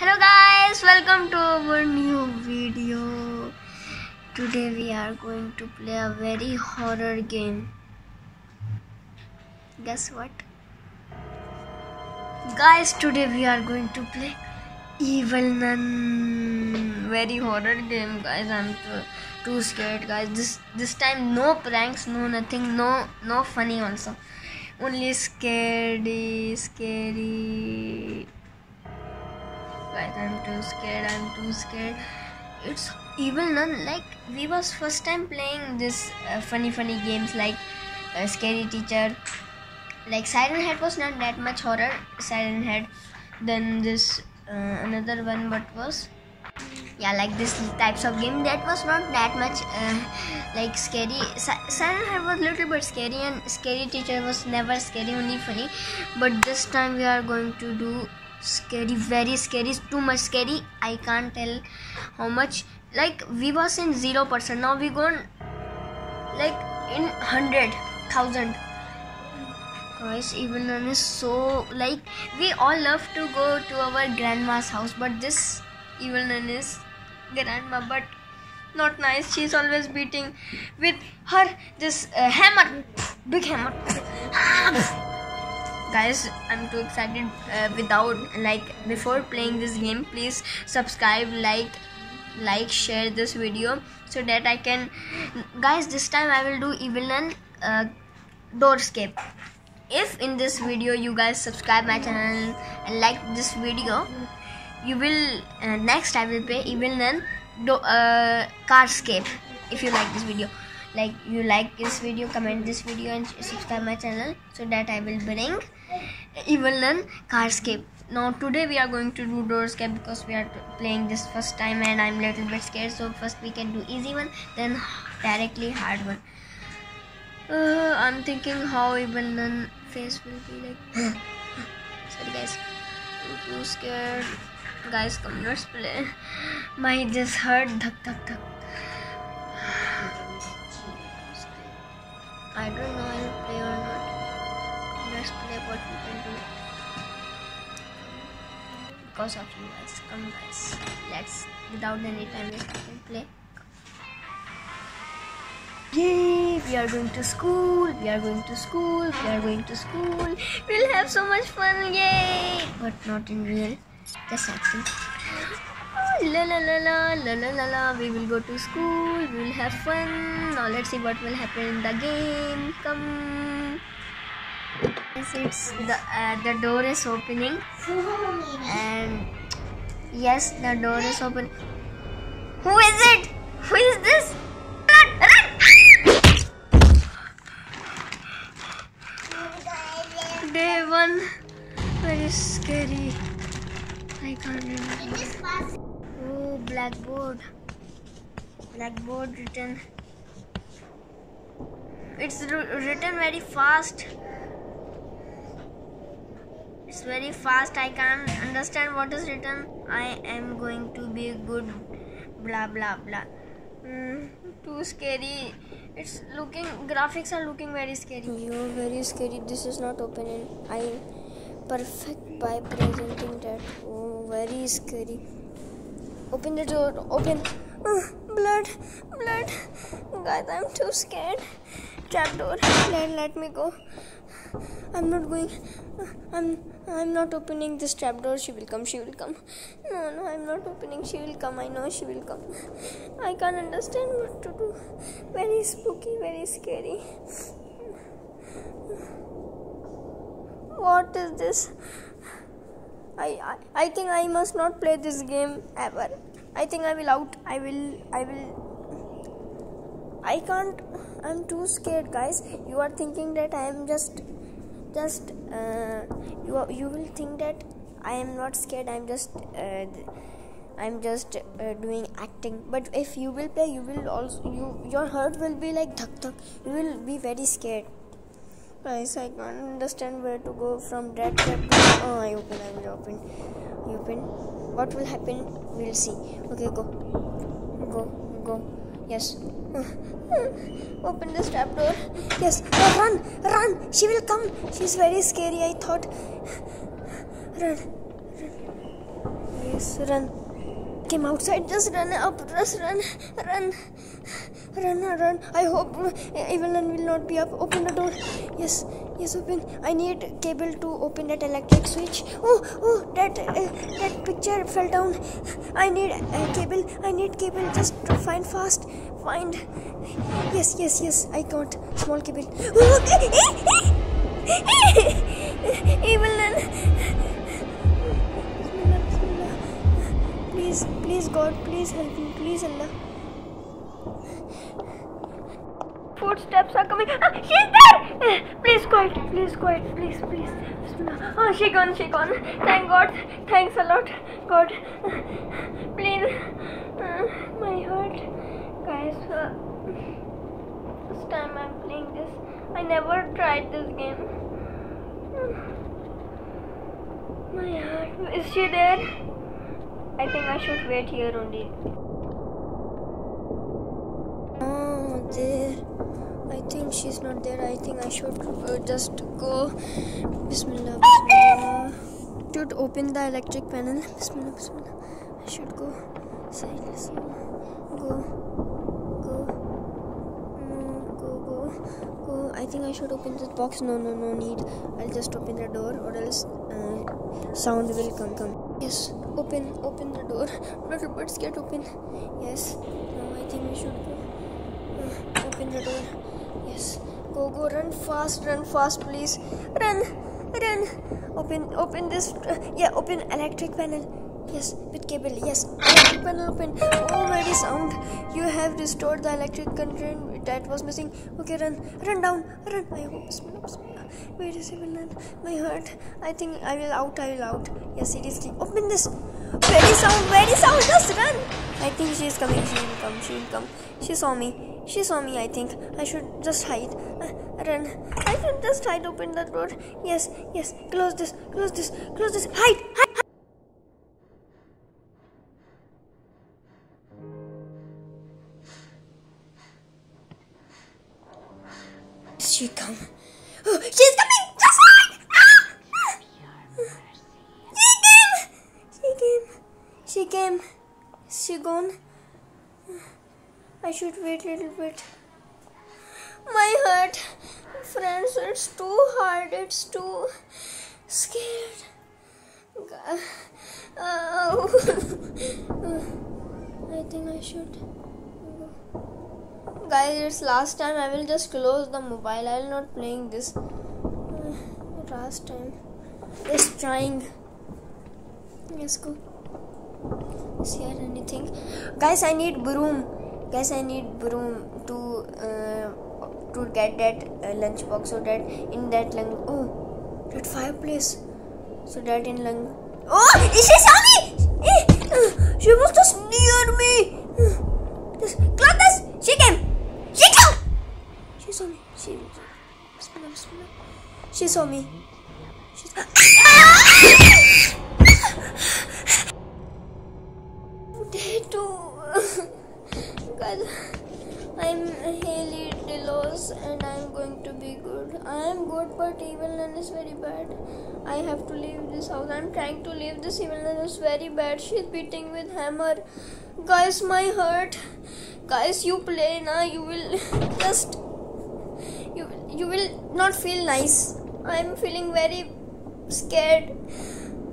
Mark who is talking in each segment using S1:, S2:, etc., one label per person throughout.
S1: Hello guys, welcome to our new video. Today we are going to play a very horror game. Guess what? Guys, today we are going to play Evil Nun. Very horror game, guys. I'm too, too scared, guys. This this time no pranks, no nothing, no no funny also. Only scary, scary guys i'm too scared i'm too scared. It's evil nun like we was first time playing this uh, funny funny games like uh, scary teacher. Like siren head was not that much horror siren head then this uh, another one but was yeah like this types of game that was not that much uh, like scary. Siren head was little bit scary and scary teacher was never scary only funny. But this time we are going to do scary very scary too much scary. I can't tell how much. Like we was in zero percent now we gone like in hundred thousand. Guys evil nun is so like we all love to go to our grandma's house but this evil nun is grandma but not nice she's always beating with her this uh, hammer big hammer guys i'm too excited uh, without like before playing this game please subscribe like like share this video so that i can guys this time i will do evil nun uh, doorscape. If in this video you guys subscribe my channel and like this video you will uh, next i will play evil nun do- uh, carscape if you like this video like you like this video comment this video and subscribe my channel so that i will bring evil nun carscape. Now today we are going to do doorscape because we are playing this first time and i'm a little bit scared. So first we can do easy one then directly hard one. Uh, i'm thinking how evil nun face will be like. Sorry guys. I'm too scared. Guys come let's play. My just hurt dhak dhak dhak Because of you guys. Come guys. Let's without any time we play. Yay! We are going to school. We are going to school. We are going to school. We'll have so much fun. Yay! But not in real. Just acting. Oh, la la la la la la la la. We will go to school. We will have fun. Now let's see what will happen in the game. Come. It's the uh, the door is opening, and yes, the door is open. Who is it? Who is this? Day one. Very scary. I can't remember. Oh, blackboard. Blackboard written. It's written very fast. Very fast. I can't understand what is written. I am going to be good. Blah blah blah. Mm, too scary. It's looking. Graphics are looking very scary. You're very scary. This is not opening. I perfect by presenting that. Oh, very scary. Open the door. Open. Blood. Blood. Guys, I'm too scared. Trap door. Let, let me go. I'm not going. I'm I'm not opening this trap door. She will come. She will come. No, no, I'm not opening. She will come. I know she will come. I can't understand what to do. Very spooky. Very scary. What is this? I, I I think I must not play this game ever. I think I will out. I will I will I can't I'm too scared guys. You are thinking that I am just just uh, you you will think that I am not scared. I'm just uh, I'm just uh, doing acting. But if you will play, you will also you your heart will be like thak thak. You will be very scared. Guys, I can't understand where to go from that to oh I open, I will open. You open. What will happen? We'll see. Okay, go. Yes. Open this trap door. Yes. Oh, run, run. She will come. She's very scary. I thought. Run. run. Yes, run. Came outside. Just run up. Just run. Run. Run, run. I hope Evelyn will not be up. Open the door. Yes, yes, open. I need cable to open that electric switch. Oh, oh, that uh, that picture fell down. I need uh, cable. I need cable. Just to find fast. Find. Yes, yes, yes. I got small cable. Oh, Evelyn. Please, please, God, please help me. Please, Allah. Footsteps are coming. Ah, she's there! Please quiet, please quiet, please, please. Oh, she gone, she gone. Thank God. Thanks a lot, God. Please. Uh, my heart. Guys, uh, this time I'm playing this. I never tried this game. My heart. Is she there? I think I should wait here only. Oh, there. I think she's not there. I think I should uh, just go. Bismillah, Bismillah. Should open the electric panel. Bismillah, Bismillah. I should go. Go. Go. No, go, go. Go. I think I should open this box. No, no, no need. I'll just open the door or else uh, sound will come. Come. Yes. Open. Open the door. Little birds get open. Yes. No, I think we should go. Yes. Go, go, run fast, run fast, please. Run, run. Open, open this. Uh, yeah, open electric panel. Yes, with cable. Yes, electric panel open. Oh, very sound. You have restored the electric current that was missing. Okay, run, run down, run. I hope. Bismillah, bismillah. Where is it? My heart. I think I will out. I will out. Yes, seriously. Open this. Very sound. Very sound. Just run. I think she is coming. She will come. She will come. She saw me. She saw me, I think. I should just hide. Uh, run. I should just hide open that door. Yes, yes. Close this, close this, close this. Hide, hide, hide. She come. Oh, she's coming! Just hide! Ah! She came! She came! She came. She gone? I should wait a little bit. My heart, friends, it's too hard. It's too scared. Oh. I think I should. Guys, it's last time. I will just close the mobile. I will not playing this. Uh, last time. Just trying. Let's go. Is anything? Guys, I need broom guess I need broom to uh, to get that uh, lunch box so that in that lung oh that fireplace. So that in lung oh she saw me eh, she was just near me. This Claudius she came. She came. She saw me. She she saw me. She i'm haley delos and i'm going to be good. I am good but evelyn is very bad. I have to leave this house. I'm trying to leave this evelyn is very bad. She's beating with hammer. Guys my hurt guys you play now you will just you you will not feel nice. I'm feeling very scared.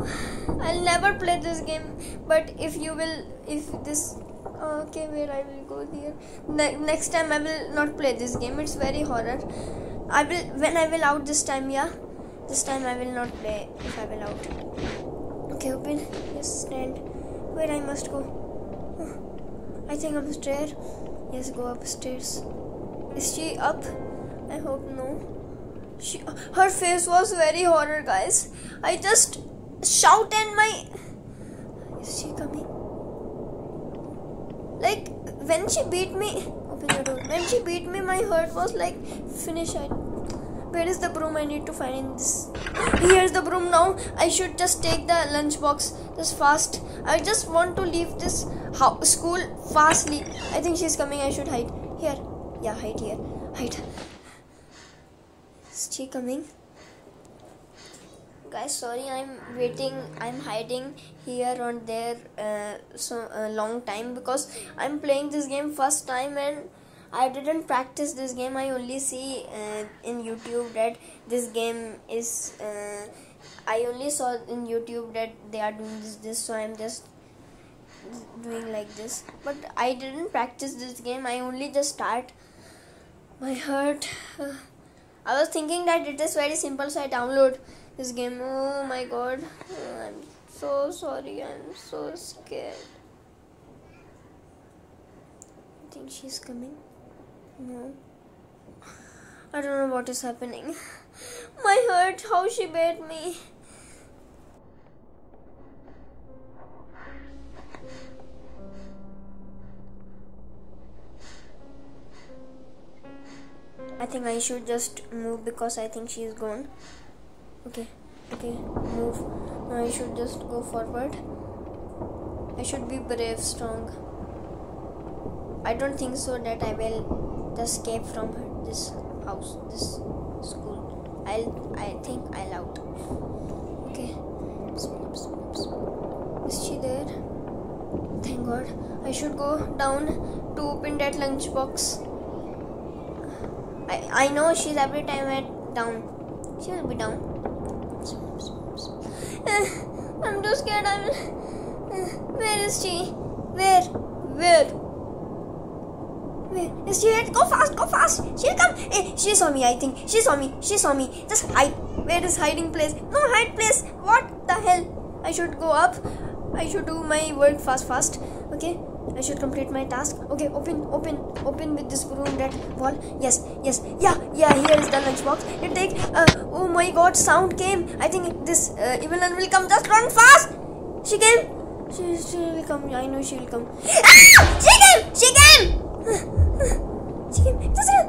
S1: I'll never play this game but if you will if this okay where i will go there. Ne- next time i will not play this game. It's very horror. I will when i will out this time yeah? This time i will not play if i will out. Okay open. Yes stand. Where i must go? I think upstairs. Yes go upstairs. Is she up? I hope no. She her face was very horror guys. I just shout and my is she coming like when she beat me open door. When she beat me my heart was like finish where is the broom? I need to find in this. Here's the broom now. I should just take the lunchbox just fast. I just want to leave this house, school fastly. I think she's coming. I should hide. Here. Yeah hide here. Hide. Is she coming guys sorry i'm waiting i'm hiding here on there uh, so a long time because i'm playing this game first time and i didn't practice this game. I only see uh, in youtube that this game is uh, i only saw in youtube that they are doing this this so i'm just doing like this. But i didn't practice this game. I only just start. My heart i was thinking that it is very simple so i download this game. Oh my god. I'm so sorry. I'm so scared. I think she's coming? No. I don't know what is happening. My heart how she bit me. I think I should just move because I think she is gone okay okay move. Now I should just go forward. I should be brave strong. I don't think so that I will escape from this house this school. I'll I think I'll out. Okay. Is she there? Thank god. I should go down to open that lunchbox. I, I know she's every time at down. She will be down I'm too scared. I'm. Where is she? Where? Where? Where is she at? Go fast! Go fast! She'll come. Hey, she saw me. I think she saw me. She saw me. Just hide. Where is hiding place? No hide place. What the hell? I should go up. I should do my work fast, fast. Okay. I should complete my task. Okay, open, open, open with this broom that wall. Yes, yes, yeah, yeah. Here is the lunchbox. You take. Uh, oh my God! Sound came. I think this uh, evil nun will come. Just run fast. She came. She, she will come. I know she will come. Ah! She came. She came. She came. Just run.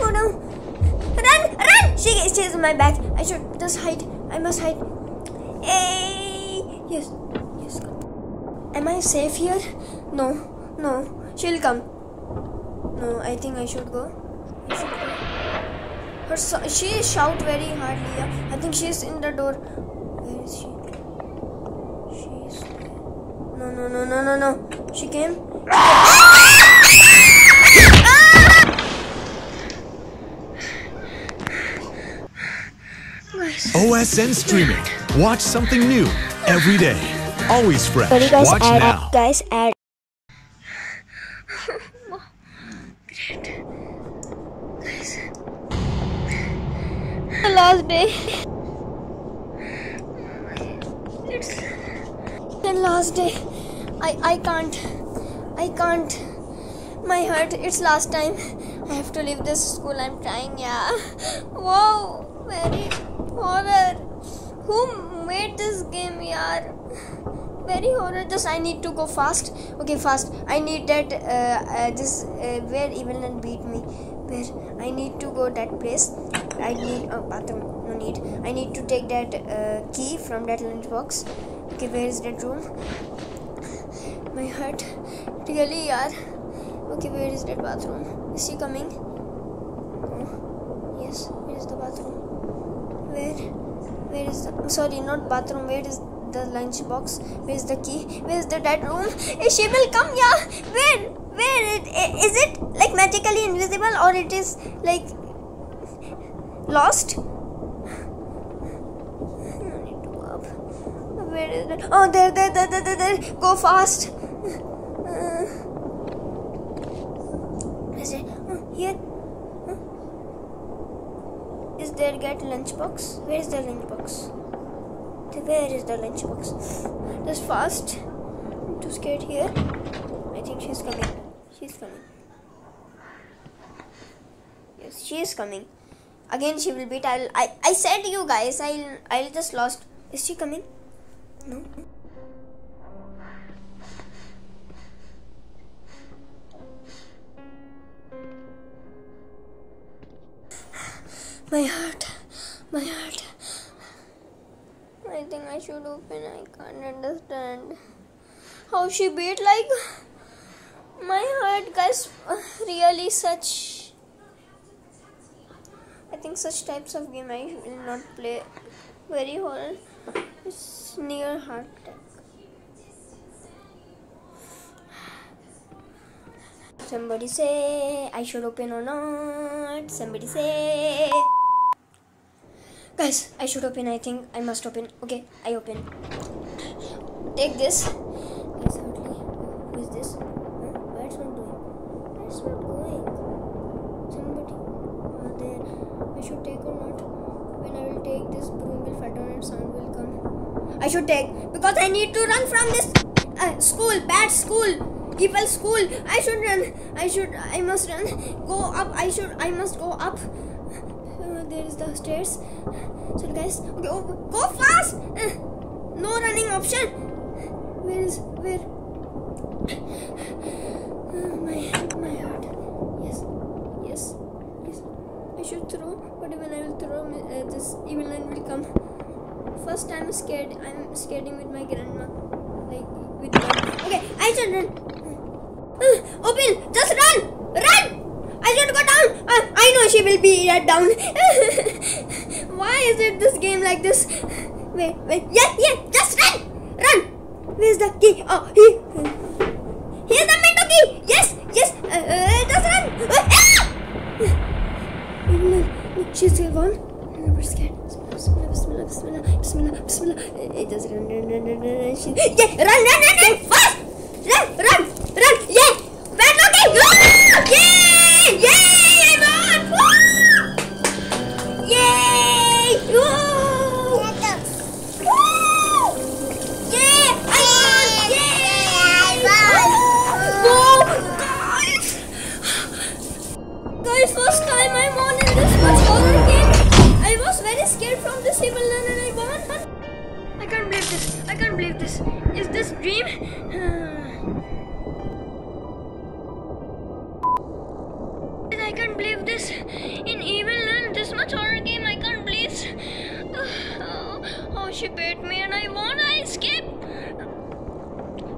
S1: Oh no. Run, run. She, she is in my back. I should just hide. I must hide. Hey. Yes. Am I safe here? No, no, she'll come. No, I think I should go. Her so she shout very hardly. I think she's in the door. Where is she? She's. No, no, no, no, no, no. She came.
S2: OSN streaming. Watch something new every day. Always fresh.
S1: Sorry guys,
S2: Watch
S1: add,
S2: now.
S1: guys, add. the last day. It's the last day. I I can't. I can't. My heart. It's last time. I have to leave this school. I'm trying. Yeah. Wow. Very horror. Who made this game, yaar? Very horror. Just I need to go fast. Okay, fast. I need that. Uh, uh, this uh, where evil nun beat me. Where I need to go that place. I need oh bathroom. No need. I need to take that uh, key from that lunchbox. Okay, where is that room? My heart. Really, yaar. Okay, where is that bathroom? Is she coming? Oh, yes. Where is the bathroom? Where? Where is the? Sorry, not bathroom. Where is the lunchbox? Where is the key? Where is the dead room? Eh, She will come, yeah. Where? Where it, eh, it like magically invisible or it is like lost? Where is it? Oh, there, there, there, there, there, there. Go fast. Is it? here? Is. Is there get lunchbox? Where is the lunchbox? Where is the lunchbox? Just fast. I'm too scared here. I think she's coming. She's coming. Yes, she is coming. Again, she will beat. I'll. I. I said you guys. I'll. I'll just lost. Is she coming? No. My heart. My heart. I think I should open. I can't understand. How she beat like my heart, guys. Really, such. I think such types of game I will not play. very horror. It's near heart attack. Somebody say I should open or not. Somebody say. Guys, I should open. I think I must open. Okay, I open. Take this. Guys. Who is this? Why it's not doing? Why it's going? Somebody. Oh, there. I should take or not? When I will take this, broom will fall down and sound will come. I should take because I need to run from this uh, school, bad school evil school i should run i should i must run go up i should i must go up uh, there is the stairs. So guys. Okay oh, go fast! Uh, no running option. Where is where? Uh, my my heart. Yes yes yes. I should throw but when i will throw uh, this evil line will come. First i'm scared i'm skating with my grandma like with my okay i should run. Opal, just run! Run! I should go down! Uh, I know she will be uh, down. Why is it this game like this? Wait, wait. Yeah, yeah, just run! Run! Where's the key? Oh, he. Here's the window key! Yes, yes! Uh, uh, just run! Uh, ah! She's gone. We're scared. Bismillah, bismillah, bismillah, bismillah, bismillah. It does run, run, run, run, run. She, yeah, run, run, run, run! Fast! Run, run! Yay! She bit me and I wanna escape.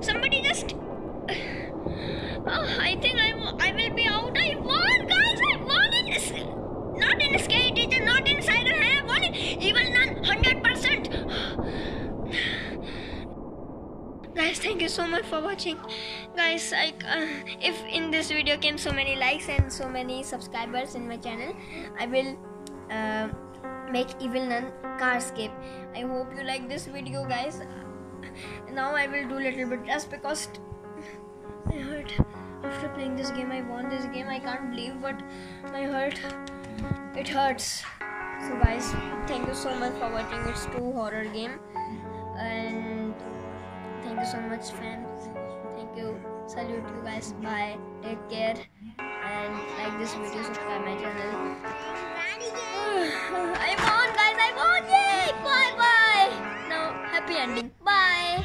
S1: Somebody just. Oh, I think I, I will be out. I won, guys. I won in not in skate teacher, not inside her. I won it. Evil Nun, hundred percent. Guys, thank you so much for watching. Guys, I, uh, if in this video came so many likes and so many subscribers in my channel, I will. Uh, make evil nun carscape i hope you like this video guys. Now i will do little bit. Just because my heart after playing this game i won this game. I can't believe but my heart it hurts. So guys thank you so much for watching. It's two horror game. And thank you so much fans. Thank you. Salute you guys. Bye. Take care. And like this video subscribe my channel I won guys. I won yay! Bye bye now happy ending. Bye